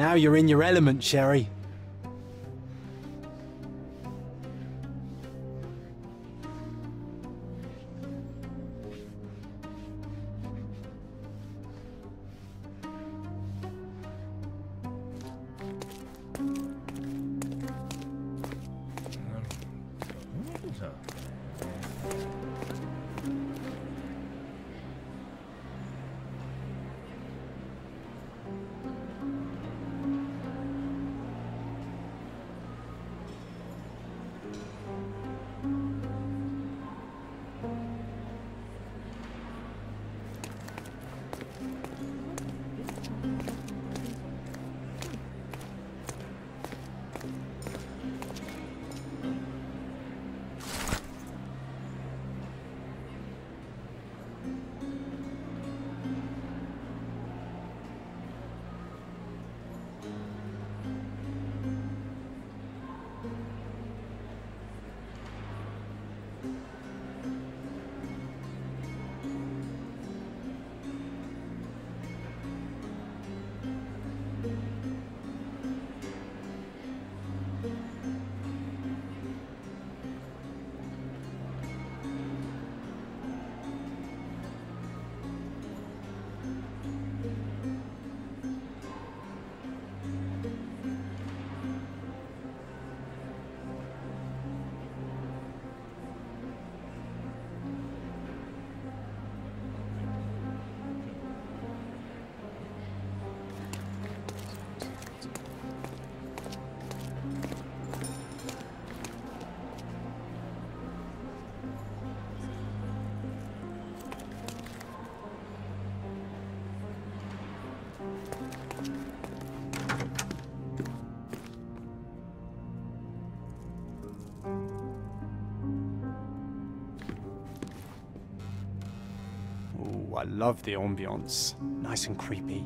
Now you're in your element, Sherry. I love the ambience. Nice and creepy.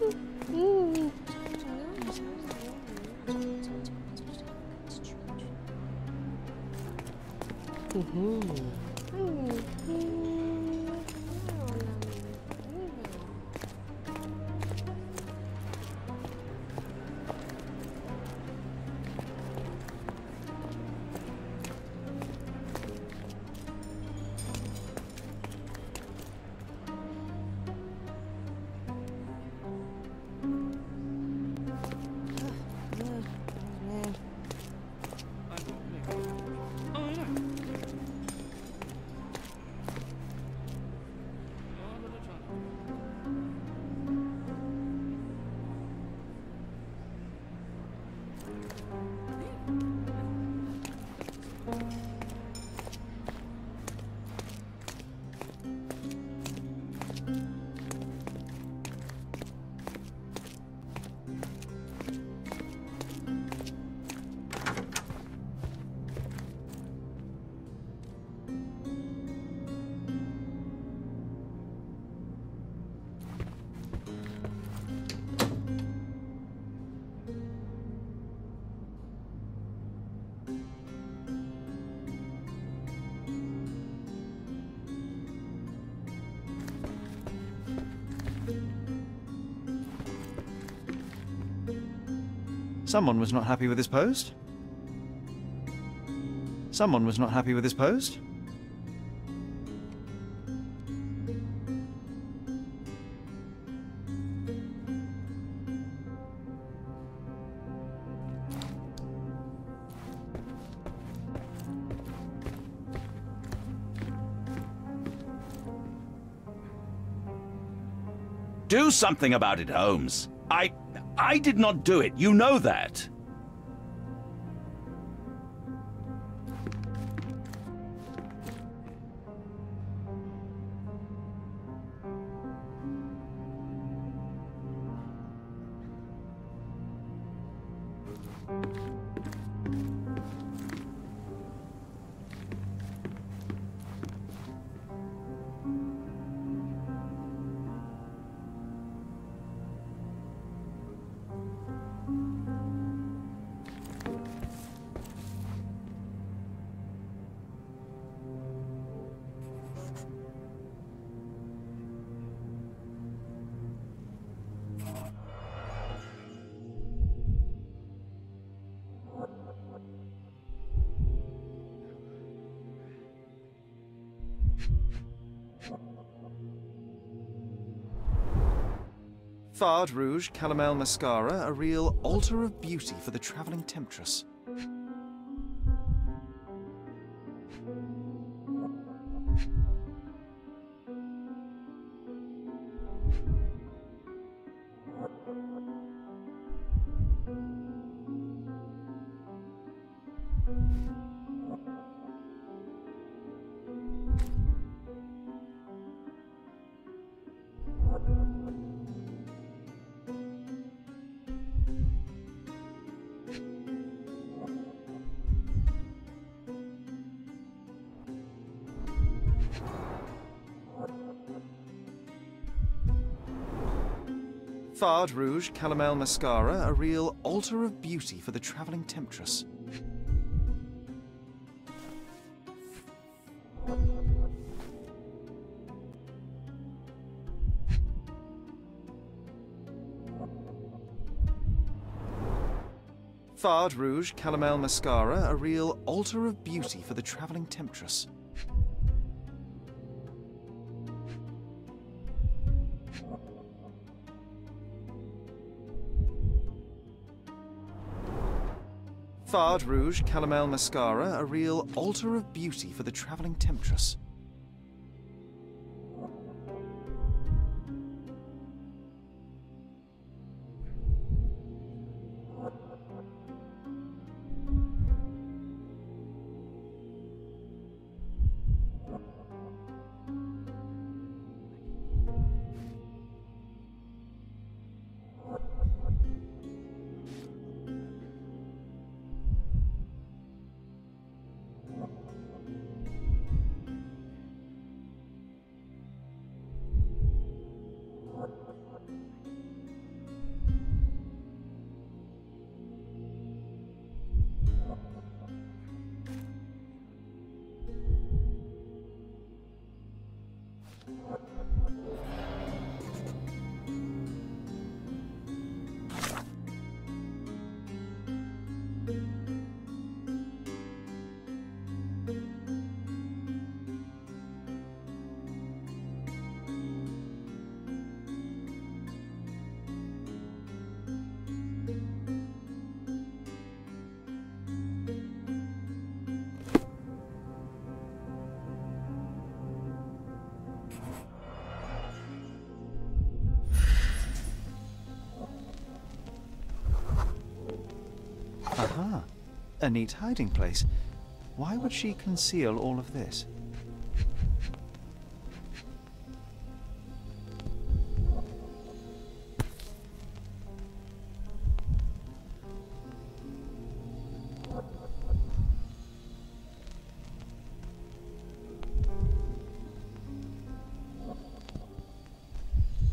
嗯。哼 Someone was not happy with his post. Someone was not happy with his post. Do something about it, Holmes. I... Did not do it. You know that. Fard Rouge Calomel Mascara, a real altar of beauty for the travelling temptress. Fard Rouge Calomel Mascara, a real altar of beauty for the travelling temptress. Fard Rouge Calomel Mascara, a real altar of beauty for the travelling temptress. Fard Rouge Calomel Mascara, a real altar of beauty for the travelling temptress. A neat hiding place. Why would she conceal all of this?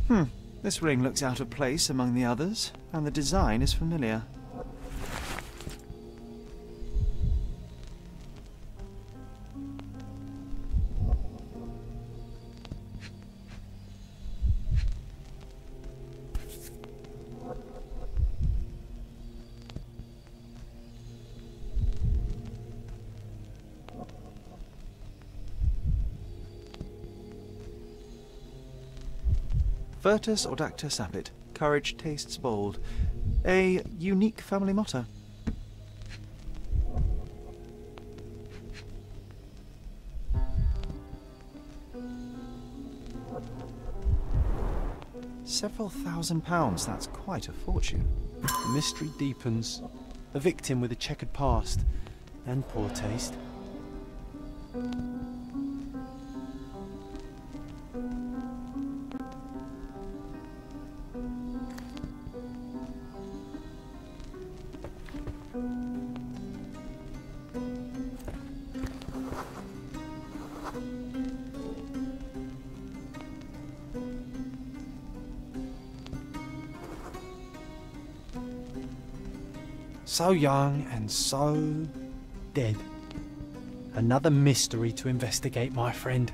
Hmm, this ring looks out of place among the others, and the design is familiar. Virtus audacta sapit. Courage tastes bold. A unique family motto. Several thousand pounds, that's quite a fortune. The mystery deepens. A victim with a checkered past and poor taste. So young and so dead. Another mystery to investigate, my friend.